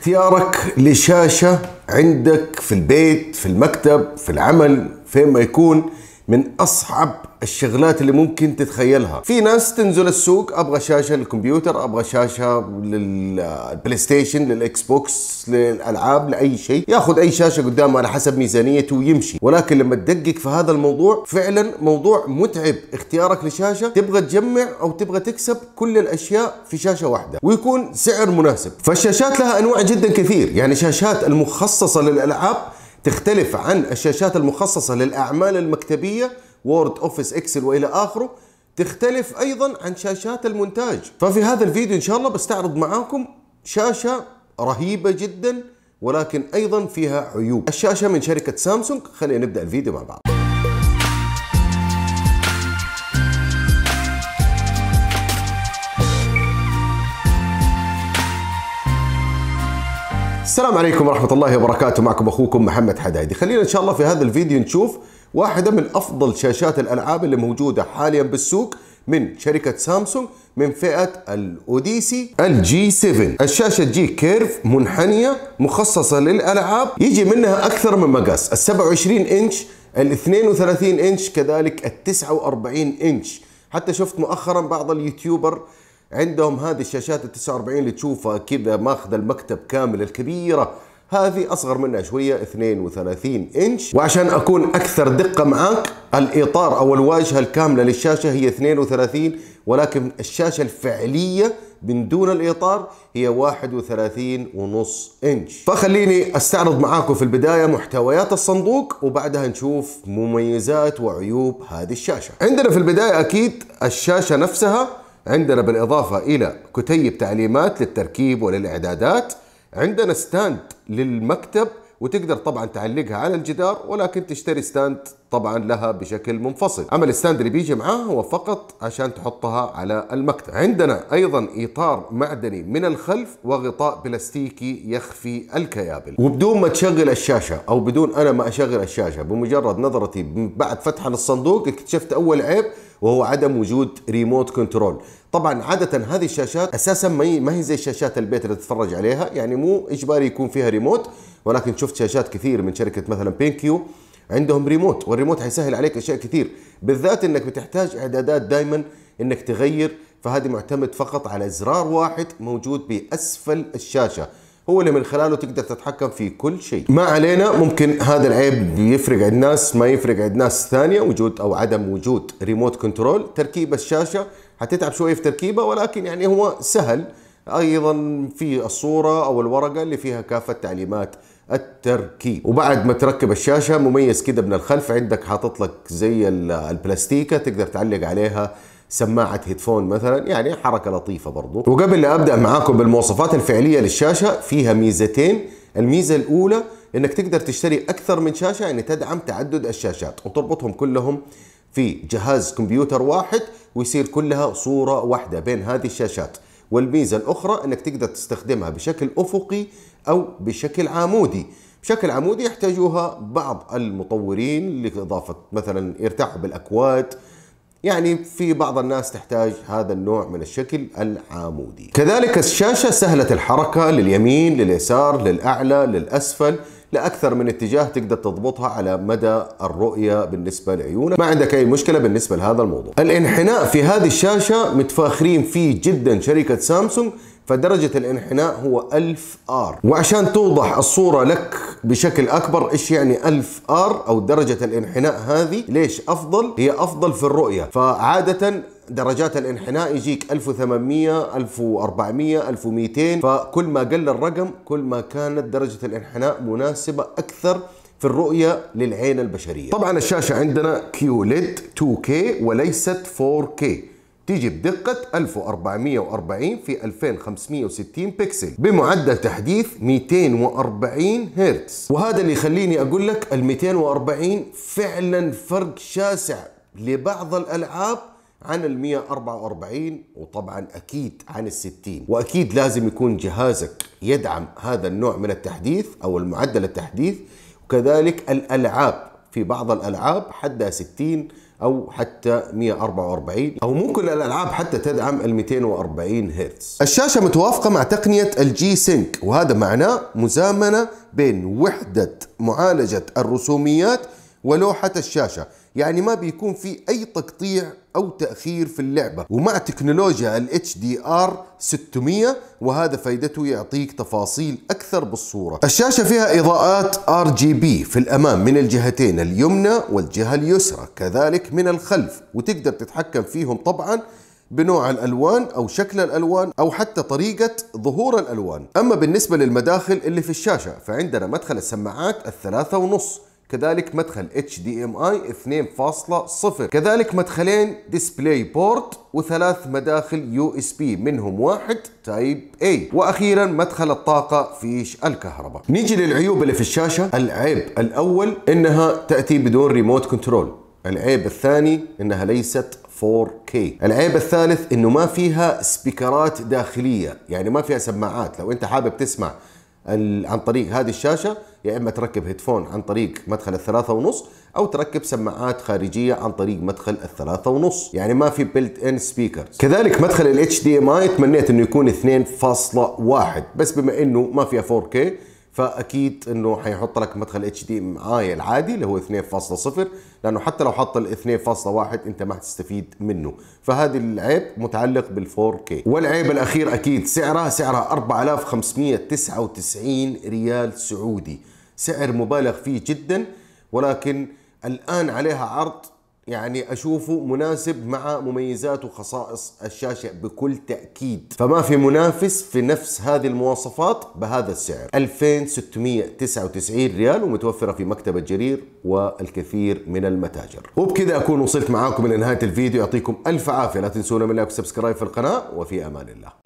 اختيارك لشاشة عندك في البيت في المكتب في العمل فين ما يكون. من أصعب الشغلات اللي ممكن تتخيلها. في ناس تنزل السوق أبغى شاشة للكمبيوتر أبغى شاشة لل PlayStation لل Xbox للألعاب لأي شيء. ياخذ أي شاشة قدامه على حسب ميزانيته ويمشي. ولكن لما تدقق في هذا الموضوع فعلا موضوع متعب اختيارك لشاشة. تبغى تجمع أو تبغى تكسب كل الأشياء في شاشة واحدة ويكون سعر مناسب. فالشاشات لها أنواع جدا كثير. يعني شاشات المخصصة للألعاب تختلف عن الشاشات المخصصة للأعمال المكتبية Word Office Excel وإلى آخره تختلف أيضا عن شاشات المونتاج. ففي هذا الفيديو إن شاء الله بستعرض معاكم شاشة رهيبة جدا ولكن أيضا فيها عيوب. الشاشة من شركة سامسونج. خلينا نبدأ الفيديو مع بعض. السلام عليكم ورحمة الله وبركاته. معكم أخوكم محمد حدايدي خلينا إن شاء الله في هذا الفيديو نشوف واحدة من أفضل شاشات الألعاب اللي موجودة حاليا بالسوق من شركة سامسونج من فئة ال Odyssey ال G7 الشاشة تجي curve منحنية مخصصة للألعاب. يجي منها أكثر من مقاس. ال 27 إنش ال 32 إنش كذلك ال 49 إنش. حتى شفت مؤخرا بعض ال YouTuber عندهم هذه الشاشات ال 49 اللي تشوفها كذا ماخذ المكتب كامل الكبيرة. هذه أصغر منها شوية 32 إنش. وعشان أكون أكثر دقة معاك الإطار أو الواجهة الكاملة للشاشة هي 32 ولكن الشاشة الفعلية من دون الإطار هي 31 ونص إنش. فخليني أستعرض معاكم في البداية محتويات الصندوق وبعدها نشوف مميزات وعيوب هذه الشاشة. عندنا في البداية أكيد الشاشة نفسها عندنا بالإضافة إلى كتيب تعليمات للتركيب وللإعدادات عندنا stand للمكتب وتقدر طبعا تعلقها على الجدار ولكن تشتري stand طبعا لها بشكل منفصل. أما ال stand اللي بيجي معاه هو فقط عشان تحطها على المكتب. عندنا أيضا إطار معدني من الخلف وغطاء بلاستيكي يخفي الكيابل. وبدون ما تشغل الشاشة أو بدون أنا ما أشغل الشاشة بمجرد نظرتي بعد فتحي للصندوق اكتشفت أول عيب وهو عدم وجود remote control طبعا عادة هذه الشاشات أساسا ما هي زي شاشات البيت اللي تتفرج عليها يعني مو إجباري يكون فيها ريموت ولكن شفت شاشات كثير من شركة مثلا BenQ عندهم remote وال remote حيسهل عليك أشياء كثير. بالذات إنك بتحتاج إعدادات دائما إنك تغير فهذه معتمد فقط على زرار واحد موجود بأسفل الشاشة. هو اللي من خلاله تقدر تتحكم في كل شيء. ما علينا ممكن هذا العيب يفرق عند ناس ما يفرق عند ناس ثانية وجود أو عدم وجود remote control تركيب الشاشة حتتعب شوية في تركيبة ولكن يعني هو سهل. أيضا في الصورة أو الورقة اللي فيها كافة تعليمات التركيب. وبعد ما تركب الشاشة مميز كده من الخلف عندك حاطط لك زي البلاستيكة تقدر تعلق عليها سماعة هيدفون مثلا يعني حركة لطيفة برضو. وقبل لا أبدأ معاكم بالمواصفات الفعلية للشاشة فيها ميزتين. الميزة الأولى إنك تقدر تشتري أكثر من شاشة يعني تدعم تعدد الشاشات وتربطهم كلهم في جهاز كمبيوتر واحد ويصير كلها صورة واحدة بين هذه الشاشات. والميزة الأخرى أنك تقدر تستخدمها بشكل أفقي أو بشكل عمودي. بشكل عمودي يحتاجوها بعض المطورين لإضافة مثلا يرتاحوا بالأكواد يعني في بعض الناس تحتاج هذا النوع من الشكل العمودي. كذلك الشاشة سهلة الحركة لليمين لليسار للأعلى للأسفل. لأكثر من اتجاه تقدر تضبطها على مدى الرؤية بالنسبة لعيونك. ما عندك أي مشكلة بالنسبة لهذا الموضوع. الانحناء في هذه الشاشة متفاخرين فيه جدا شركة سامسونج. فدرجة الانحناء هو 1000 R. وعشان توضح الصورة لك بشكل أكبر إيش يعني 1000 R أو درجة الانحناء هذه؟ ليش أفضل؟ هي أفضل في الرؤية. فعادة درجات الانحناء يجيك 1800 1400 1200 فكل ما قل الرقم كل ما كانت درجة الانحناء مناسبة أكثر في الرؤية للعين البشرية. طبعا الشاشة عندنا كيوليد 2K وليست 4K تيجي بدقة 1440 في 2560 بكسل بمعدل تحديث 240 هرتز. وهذا اللي يخليني أقول لك ال 240 فعلا فرق شاسع لبعض الألعاب عن ال 144 وطبعا أكيد عن ال 60 وأكيد لازم يكون جهازك يدعم هذا النوع من التحديث أو المعدل التحديث. وكذلك الألعاب في بعض الألعاب حدها 60 أو حتى 144 أو ممكن الألعاب حتى تدعم ال 240 هرتز. الشاشة متوافقة مع تقنية الجي سينك وهذا معناه مزامنة بين وحدة معالجة الرسوميات ولوحة الشاشة يعني ما بيكون في أي تقطيع أو تأخير في اللعبة. ومع تكنولوجيا ال HDR 600 وهذا فائدته يعطيك تفاصيل أكثر بالصورة. الشاشة فيها إضاءات RGB في الأمام من الجهتين اليمنى والجهة اليسرى. كذلك من الخلف وتقدر تتحكم فيهم طبعا بنوع الألوان أو شكل الألوان أو حتى طريقة ظهور الألوان. أما بالنسبة للمداخل اللي في الشاشة فعندنا مدخل السماعات الثلاثة ونص. كذلك مدخل HDMI 2.0 كذلك مدخلين DisplayPort وثلاث مداخل USB منهم واحد Type A. وأخيرا مدخل الطاقة فيش الكهرباء. نيجي للعيوب اللي في الشاشة. العيب الأول إنها تأتي بدون remote control العيب الثاني إنها ليست 4K العيب الثالث إنه ما فيها سبيكرات داخلية يعني ما فيها سماعات. لو أنت حابب تسمع عن طريق هذه الشاشة يا إما تركب headphone عن طريق مدخل الثلاثة ونص أو تركب سماعات خارجية عن طريق مدخل الثلاثة ونص. يعني ما في built-in speakers كذلك مدخل ال HDMI تمنيت إنه يكون 2.1 بس بما إنه ما فيها 4K فأكيد إنه حيحط لك مدخل HDMI العادي اللي هو 2.0 لأنه حتى لو حط ال 2.1 أنت ما حتستفيد منه. فهذا العيب متعلق بال 4K والعيب الأخير أكيد سعرها سعرها 4599 ريال سعودي. سعر مبالغ فيه جدا ولكن الآن عليها عرض يعني أشوفه مناسب مع مميزات وخصائص الشاشة بكل تأكيد. فما في منافس في نفس هذه المواصفات بهذا السعر. 2699 ريال ومتوفرة في مكتبه جرير والكثير من المتاجر. وبكذا أكون وصلت معاكم إلى نهاية الفيديو. يعطيكم ألف عافية. لا تنسونا من like و subscribe في القناة. وفي أمان الله.